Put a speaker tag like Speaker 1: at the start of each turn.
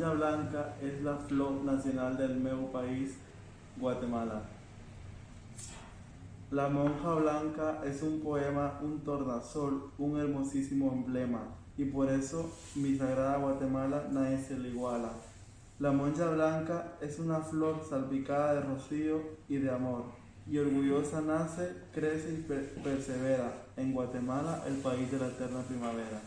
Speaker 1: La monja blanca es la flor nacional del meu país, Guatemala. La monja blanca es un poema, un tornasol, un hermosísimo emblema, y por eso mi sagrada Guatemala nadie se le iguala. La monja blanca es una flor salpicada de rocío y de amor, y orgullosa nace, crece y persevera en Guatemala, el país de la eterna primavera.